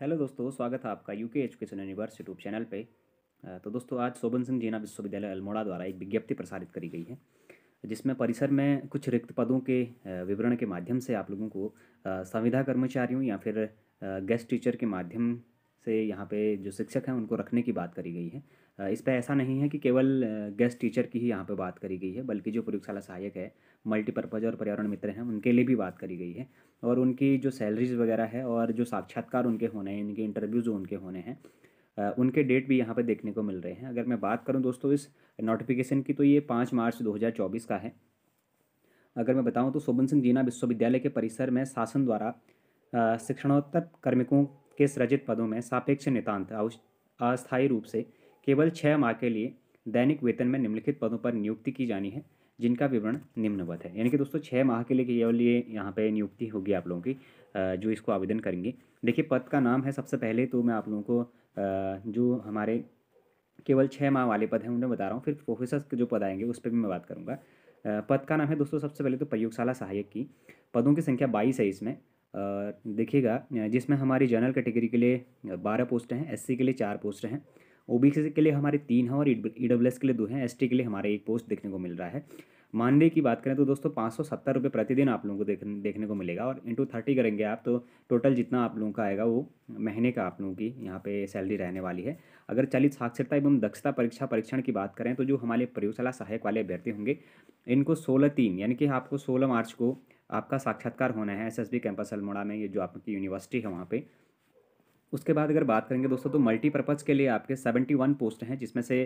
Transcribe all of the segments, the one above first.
Hello दोस्तों, स्वागत है आपका UK education universe YouTube channel पे। तो दोस्तों, आज शोभन सिंह जीना विश्वविद्यालय अल्मोड़ा द्वारा एक विज्ञप्ति प्रसारित करी गई है, जिसमें परिसर में कुछ रिक्त पदों के विवरण के माध्यम से आप लोगों को संविधा कर्मचारियों या फिर गेस्ट टीचर के माध्यम से यहाँ पे जो शिक्षक हैं, उनको रखने की बात करी गई है। इस पर ऐसा नहीं है कि केवल गेस्ट टीचर की ही यहाँ पे बात करी गई है, बल्कि जो प्रयोगशाला सहायक है मल्टीपर्पज़ और पर्यावरण मित्र हैं, उनके लिए भी बात करी गई है। और उनकी जो सैलरीज वगैरह है और जो साक्षात्कार उनके होने हैं, इनके इंटरव्यू जो उनके होने हैं उनके डेट भी यहाँ पे देखने को मिल रहे हैं। अगर मैं बात करूँ दोस्तों, इस नोटिफिकेशन की तो ये पाँच मार्च 2024 का है। अगर मैं बताऊँ तो शोभन सिंह जीना विश्वविद्यालय के परिसर में शासन द्वारा शिक्षणोत्तर कार्मिकों के सृजित पदों में सापेक्ष आवश- अस्थायी रूप से केवल छः माह के लिए दैनिक वेतन में निम्नलिखित पदों पर नियुक्ति की जानी है, जिनका विवरण निम्नवत है। यानी कि दोस्तों छः माह के लिए केवल ये यहाँ पे नियुक्ति होगी आप लोगों की जो इसको आवेदन करेंगे। देखिए, पद का नाम है सबसे पहले तो मैं आप लोगों को जो हमारे केवल छः माह वाले पद हैं उन्हें बता रहा हूँ, फिर प्रोफेसर के जो पद आएँगे उस पर भी मैं बात करूँगा। पद का नाम है दोस्तों सबसे पहले तो प्रयोगशाला सहायक की। पदों की संख्या बाईस है इसमें देखिएगा जिसमें हमारी जनरल कैटेगरी के लिए बारह पोस्ट हैं एससी के लिए चार पोस्ट हैं ओबीसी के लिए हमारे तीन हैं और ईडब्ल्यूएस के लिए दो हैं एसटी के लिए हमारे एक पोस्ट देखने को मिल रहा है। मानदेय की बात करें तो दोस्तों पाँच सौ सत्तर रुपये प्रतिदिन आप लोगों को देख, देखने को मिलेगा और इंटू थर्टी करेंगे आप तो टोटल जितना आप लोगों का आएगा वो महीने का आप लोगों की यहाँ पे सैलरी रहने वाली है। अगर चलित साक्षरता एवं दक्षता परीक्षा परीक्षण की बात करें तो जो हमारे प्रयोगशाला सहायक वाले अभ्यर्थी होंगे, इनको सोलह तीन, यानी कि आपको सोलह मार्च को आपका साक्षात्कार होना है एसएसबी कैंपस अल्मोड़ा में, ये जो आपकी यूनिवर्सिटी है वहाँ पे। उसके बाद अगर बात करेंगे दोस्तों तो मल्टीपर्पज़ के लिए आपके सेवेंटी वन पोस्ट हैं, जिसमें से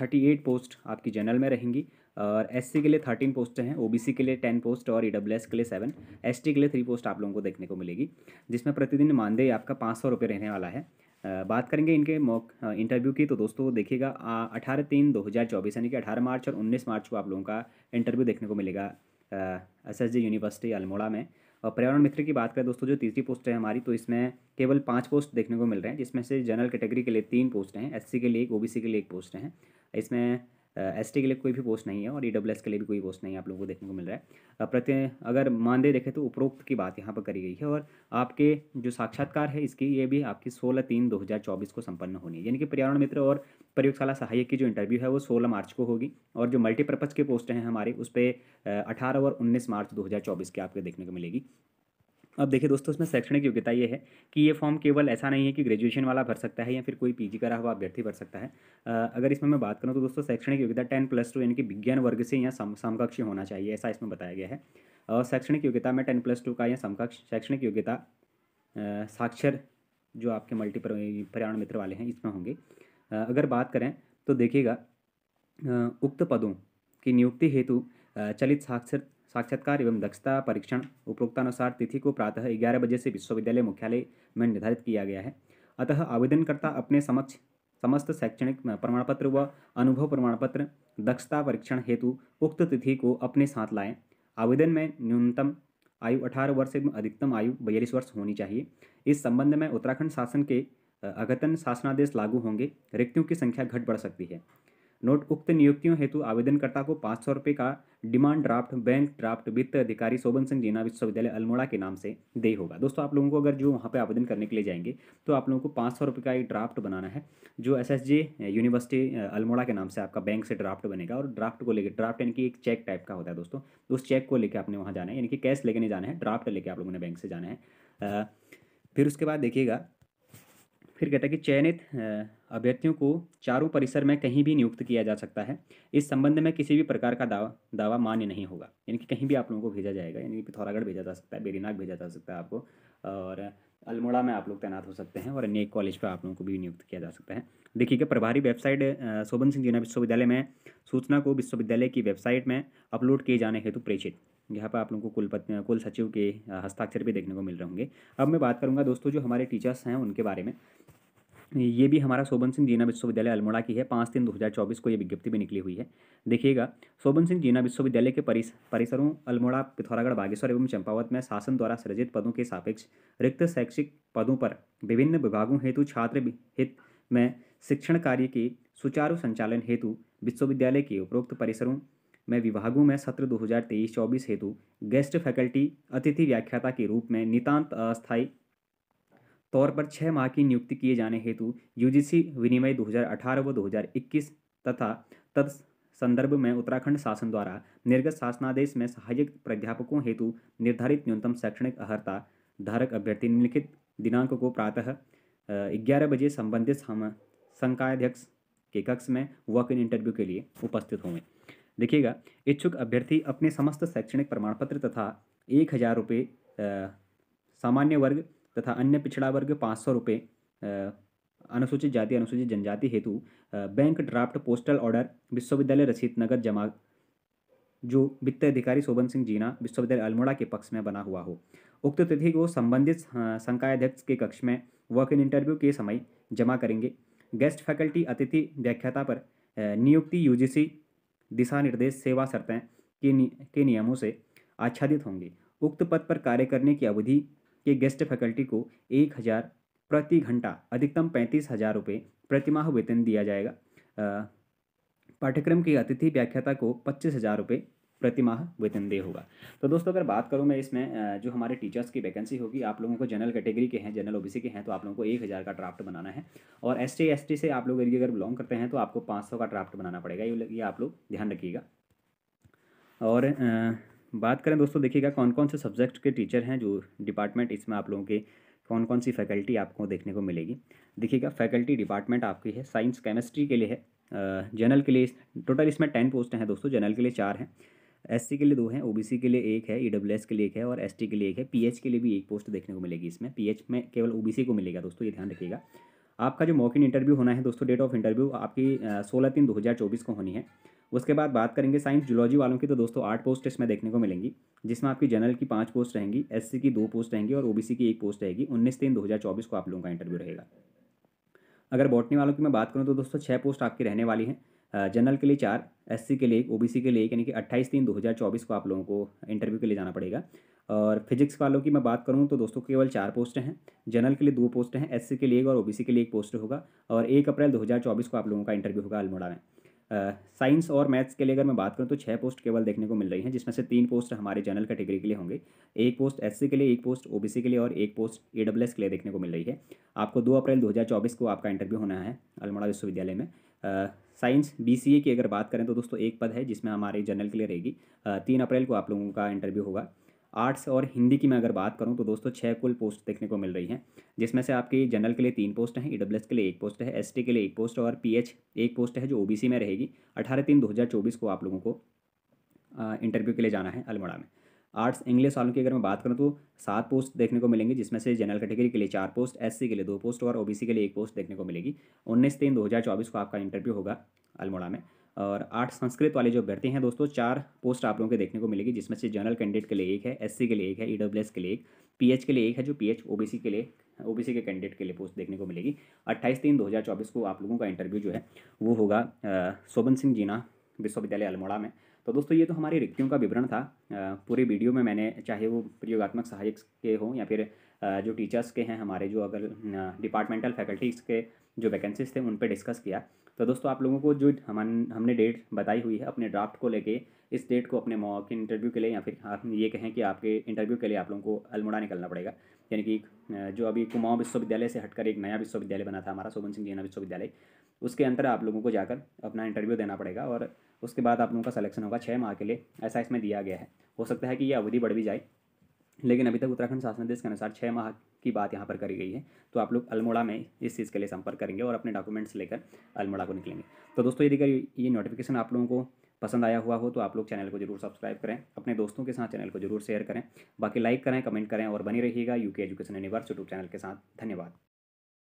थर्टी एट पोस्ट आपकी जनरल में रहेंगी और एससी के लिए थर्टीन पोस्ट हैं, ओबीसी के लिए टेन पोस्ट और ईडब्ल्यूएस के लिए सेवन, एसटी के लिए थ्री पोस्ट आप लोगों को देखने को मिलेगी, जिसमें प्रतिदिन मानदेय आपका पाँच सौ रहने वाला है। बात करेंगे इनके मॉक इंटरव्यू की तो दोस्तों देखिएगा, अठारह तीन दो हज़ार चौबीस, यानी कि अठारह मार्च और उन्नीस मार्च को आप लोगों का इंटरव्यू देखने को मिलेगा। एस एस यूनिवर्सिटी अल्मोड़ा में। और पर्यावरण मित्र की बात करें दोस्तों, जो तीसरी पोस्ट है हमारी तो इसमें केवल पाँच पोस्ट देखने को मिल रहे हैं, जिसमें से जनरल कैटेगरी के लिए तीन पोस्ट हैं एससी के लिए एक ओबीसी के लिए एक पोस्ट हैं। इसमें एस टी के लिए कोई भी पोस्ट नहीं है और ई के लिए भी कोई पोस्ट नहीं है आप लोगों को देखने को मिल रहा है। अ, प्रति अगर मानदेय देखें तो उपरोक्त की बात यहाँ पर करी गई है और आपके जो साक्षात्कार है इसकी ये भी आपकी सोलह तीन दो को संपन्न होनी है। यानी कि पर्यावरण मित्र और प्रयोगशाला सहायक की जो इंटरव्यू है वो सोलह मार्च को होगी और जो मल्टीपर्पज़ के पोस्ट हैं हमारे उस पर अठारह और उन्नीस मार्च दो हज़ार चौबीस के आपको देखने को मिलेगी। अब देखिए दोस्तों, इसमें शैक्षणिक योग्यता ये है कि ये फॉर्म केवल ऐसा नहीं है कि ग्रेजुएशन वाला भर सकता है या फिर कोई पीजी करा हुआ अभ्यर्थी भर सकता है। अगर इसमें मैं बात करूँ तो दोस्तों, शैक्षणिक योग्यता टेन प्लस टू यानी कि विज्ञान वर्ग से या सम, समकक्ष होना चाहिए, ऐसा इसमें बताया गया है। और शैक्षणिक योग्यता में टेन प्लस टू का या समकक्ष शैक्षणिक योग्यता साक्षर जो आपके मल्टी पर्यावरण मित्र वाले हैं, इसमें होंगे। अगर बात करें तो देखिएगा उक्त पदों की नियुक्ति हेतु चलित साक्षर साक्षात्कार एवं दक्षता परीक्षण उपरोक्तानुसार तिथि को प्रातः ग्यारह बजे से विश्वविद्यालय मुख्यालय में निर्धारित किया गया है। अतः आवेदनकर्ता अपने समक्ष समस्त शैक्षणिक प्रमाण पत्र व अनुभव प्रमाण पत्र दक्षता परीक्षण हेतु उक्त तिथि को अपने साथ लाएँ। आवेदन में न्यूनतम आयु अठारह वर्ष एवं अधिकतम आयु बयालीस वर्ष होनी चाहिए। इस संबंध में उत्तराखंड शासन के अ, अद्यतन शासनादेश लागू होंगे। रिक्तियों की संख्या घट बढ़ सकती है। नोट उक्त नियुक्तियों हेतु आवेदनकर्ता को पाँच सौ रुपये का डिमांड ड्राफ्ट, बैंक ड्राफ्ट, वित्त अधिकारी शोभन सिंह जीना विश्वविद्यालय अल्मोड़ा के नाम से दे होगा। दोस्तों, आप लोगों को अगर जो वहाँ पे आवेदन करने के लिए जाएँगे तो आप लोगों को पाँच सौ रुपये का एक ड्राफ्ट बनाना है, जो एस यूनिवर्सिटी अल्मोड़ा के नाम से आपका बैंक से ड्राफ्ट बनेगा और ड्राफ्ट को लेकर ड्राफ्ट यानी कि एक चेक टाइप का होता है दोस्तों, उस चेक को लेकर आपने वहाँ जाना है, यानी कि कैश लेके नहीं जाना है, ड्राफ्ट लेके आप लोगों ने बैंक से जाना है। फिर उसके बाद देखिएगा फिर कहता है कि चयनित अभ्यर्थियों को चारों परिसर में कहीं भी नियुक्त किया जा सकता है। इस संबंध में किसी भी प्रकार का दावा दावा मान्य नहीं होगा। यानी कि कहीं भी आप लोगों को भेजा जाएगा, यानी कि पिथौरागढ़ भेजा जा सकता है, बेरीनाग भेजा जा सकता है आपको। और अल्मोड़ा में आप लोग तैनात हो सकते हैं और अनेक कॉलेज पर आप लोगों को भी नियुक्त किया जा सकता है। देखिए कि प्रभारी वेबसाइट शोभन सिंह जीना विश्वविद्यालय में सूचना को विश्वविद्यालय की वेबसाइट में अपलोड किए जाने हेतु प्रेषित। यहाँ पर आप लोगों को कुलपति कुल सचिव के हस्ताक्षर भी देखने को मिल रहे होंगे। अब मैं बात करूँगा दोस्तों जो हमारे टीचर्स हैं उनके बारे में। ये भी हमारा शोभन सिंह जीना विश्वविद्यालय अल्मोड़ा की है। पाँच तीन दो हज़ार चौबीस को ये विज्ञप्ति भी निकली हुई है। देखिएगा, शोभन सिंह जीना विश्वविद्यालय के परिस, परिसरों अल्मोड़ा, पिथौरागढ़, बागेश्वर एवं चंपावत में शासन द्वारा सृजित पदों के सापेक्ष रिक्त शैक्षिक पदों पर विभिन्न विभागों हेतु छात्र हित में शिक्षण कार्य के सुचारू संचालन हेतु विश्वविद्यालय के उपरोक्त परिसरों में विभागों में सत्र 2023-24 हेतु गेस्ट फैकल्टी अतिथि व्याख्याता के रूप में नितांत अस्थायी तौर पर छः माह की नियुक्ति किए जाने हेतु यूजीसी विनिमय 2018 व 2021 तथा तत् संदर्भ में उत्तराखंड शासन द्वारा निर्गत शासनादेश में सहायक प्राध्यापकों हेतु निर्धारित न्यूनतम शैक्षणिक अर्हता धारक अभ्यर्थी निम्नलिखित दिनांक को प्रातः ग्यारह बजे संबंधित संकायध्यक्ष के कक्ष में वॉक इन इंटरव्यू के लिए उपस्थित होंगे। देखिएगा, इच्छुक अभ्यर्थी अपने समस्त शैक्षणिक प्रमाण पत्र तथा एक हज़ार रुपये सामान्य वर्ग तथा अन्य पिछड़ा वर्ग पाँच सौ रुपये अनुसूचित जाति, अनुसूचित जनजाति हेतु बैंक ड्राफ्ट पोस्टल ऑर्डर, विश्वविद्यालय रसीद, नगद जमा, जो वित्त अधिकारी शोभन सिंह जीना, विश्वविद्यालय अल्मोड़ा के पक्ष में बना हुआ हो। उक्त तिथि को संबंधित संकायाध्यक्ष के कक्ष में वर्क इन इंटरव्यू के समय जमा करेंगे। गेस्ट फैकल्टी अतिथि व्याख्याता पर नियुक्ति यूजीसी दिशा निर्देश, सेवा शर्तें के के नियमों से आच्छादित होंगे। उक्त पद पर कार्य करने की अवधि के गेस्ट फैकल्टी को एक हज़ार प्रति घंटा अधिकतम पैंतीस हज़ार रुपये प्रतिमाह वेतन दिया जाएगा। पाठ्यक्रम के अतिथि व्याख्याता को पच्चीस हज़ार रुपये प्रतिमाह वेतन दे होगा। तो दोस्तों, अगर बात करूँ मैं इसमें जो हमारे टीचर्स की वैकेंसी होगी, आप लोगों को जनरल कैटेगरी के हैं, जनरल ओबीसी के हैं तो आप लोगों को एक हज़ार का ड्राफ्ट बनाना है। और एस टी एस टी से आप लोग यदि अगर बिलोंग करते हैं तो आपको पाँच सौ का ड्राफ्ट बनाना पड़ेगा। ये आप लोग ध्यान रखिएगा। और बात करें दोस्तों, देखिएगा कौन कौन से सब्जेक्ट के टीचर हैं जो डिपार्टमेंट इसमें आप लोगों के कौन कौन सी फैकल्टी आपको देखने को मिलेगी। देखिएगा फैकल्टी डिपार्टमेंट आपकी है साइंस केमिस्ट्री के लिए है जनरल के लिए टोटल इसमें टेन पोस्ट हैं दोस्तों जनरल के लिए चार हैं। एससी के लिए दो हैं ओबीसी के लिए एक है ईडब्ल्यूएस के लिए एक है और एसटी के लिए एक है। पीएच के लिए भी एक पोस्ट देखने को मिलेगी इसमें। पीएच में केवल ओबीसी को मिलेगा दोस्तों, ये ध्यान रखिएगा। आपका जो मॉक इन इंटरव्यू होना है दोस्तों डेट ऑफ़ इंटरव्यू आपकी सोलह तीन दो हज़ार चौबीस को होनी है। उसके बाद बात करेंगे साइंस जूलॉजी वालों की तो दोस्तों आठ पोस्ट इसमें देखने को मिलेंगी, जिसमें आपकी जनरल की पाँच पोस्ट रहेंगी एससी की दो पोस्ट रहेंगी और ओबीसी की एक पोस्ट रहेगी। उन्नीस तीन दो को आप लोगों का इंटरव्यू रहेगा। अगर बॉटनी वालों की मैं बात करूँ तो दोस्तों छः पोस्ट आपकी रहने वाली हैं। जनरल के लिए चार एससी के लिए एक ओबीसी के लिए एक, यानी कि अट्ठाईस तीन दो हज़ार चौबीस को आप लोगों को इंटरव्यू के लिए जाना पड़ेगा। और फिजिक्स वालों की मैं बात करूँ तो दोस्तों केवल चार पोस्ट हैं। जनरल के लिए दो पोस्ट हैं एससी के लिए एक और ओबीसी के लिए एक पोस्ट होगा। और एक अप्रैल दो हज़ार चौबीस को आप लोगों का इंटरव्यू होगा अल्मोड़ा में। साइंस और मैथ्स के लिए अगर मैं बात करूँ तो छः पोस्ट केवल देखने को मिल रही हैं, जिसमें से तीन पोस्ट हमारे जनरल कैटेगरी के लिए होंगे। एक पोस्ट एससी के लिए, एक पोस्ट ओबीसी के लिए और एक पोस्ट एडब्ल्यूएस के लिए देखने को मिल रही है। आपको दो अप्रैल 2024 को आपका इंटरव्यू होना है, अल्मोड़ा विश्वविद्यालय में। साइंस बीसीए की अगर बात करें तो दोस्तों एक पद है, जिसमें हमारे जनरल के लिए रहेगी। तीन अप्रैल को आप लोगों का इंटरव्यू होगा। आर्ट्स और हिंदी की मैं अगर बात करूँ तो दोस्तों छः कुल पोस्ट देखने को मिल रही हैं, जिसमें से आपकी जनरल के लिए तीन पोस्ट हैं ईडब्ल्यूएस के लिए एक पोस्ट है एसटी के लिए एक पोस्ट और पीएच एक पोस्ट है जो ओबीसी में रहेगी। अठारह तीन दो को आप लोगों को इंटरव्यू के लिए जाना है अल्मोड़ा में। आर्ट्स इंग्लिश वालों की अगर मैं बात करूँ तो सात पोस्ट देखने को मिलेंगी, जिसमें से जनरल कैटेगरी के लिए चार पोस्ट एससी के लिए दो पोस्ट और ओबीसी के लिए एक पोस्ट देखने को मिलेगी। उन्नीस तीन दो हज़ार चौबीस को आपका इंटरव्यू होगा अल्मोड़ा में। और आठ संस्कृत वाले जो अभ्यर्थी हैं दोस्तों, चार पोस्ट आप लोगों के देखने को मिलेगी, जिसमें से जनरल कैंडिडेट के लिए एक है एससी के लिए एक है ईडब्ल्यूएस के लिए एक पीएच के लिए एक है, जो पीएच ओबीसी के लिए ओबीसी के कैंडिडेट के लिए पोस्ट देखने को मिलेगी। अट्ठाईस तीन दो को आप लोगों का इंटरव्यू जो है, वो होगा शोभन सिंह जीना विश्वविद्यालय अल्मोड़ा में। तो दोस्तों, ये तो हमारी रिक्तियों का विवरण था। पूरी वीडियो में मैंने, चाहे वो प्रयोगात्मक सहायक के हों या फिर जो टीचर्स के हैं हमारे, जो अगर डिपार्टमेंटल फैकल्टीज़ के जो वैकेंसीज थे, उन पर डिस्कस किया। तो दोस्तों, आप लोगों को जो हम हमने डेट बताई हुई है अपने ड्राफ्ट को लेके, इस डेट को अपने मॉक इंटरव्यू के लिए या फिर आप ये कहें कि आपके इंटरव्यू के लिए आप लोगों को अल्मोड़ा निकलना पड़ेगा। यानी कि जो अभी कुमाऊँ विश्वविद्यालय से हटकर एक नया विश्वविद्यालय बना था हमारा शोभन सिंह जीना विश्वविद्यालय, उसके अंतर आप लोगों को जाकर अपना इंटरव्यू देना पड़ेगा और उसके बाद आप लोगों का सलेक्शन होगा छः माह के लिए, ऐसा इसमें दिया गया है। हो सकता है कि ये अवधि बढ़ भी जाए, लेकिन अभी तक उत्तराखंड शासन शासनादेश के अनुसार छः माह की बात यहाँ पर करी गई है। तो आप लोग अल्मोड़ा में इस चीज़ के लिए संपर्क करेंगे और अपने डॉक्यूमेंट्स लेकर अल्मोड़ा को निकलेंगे। तो दोस्तों, यदि ये नोटिफिकेशन आप लोगों को पसंद आया हुआ हो तो आप लोग चैनल को ज़रूर सब्सक्राइब करें, अपने दोस्तों के साथ चैनल को ज़रूर शेयर करें, बाकी लाइक करें कमेंट करें और बनी रहिएगा UK education universe YouTube channel के साथ। धन्यवाद।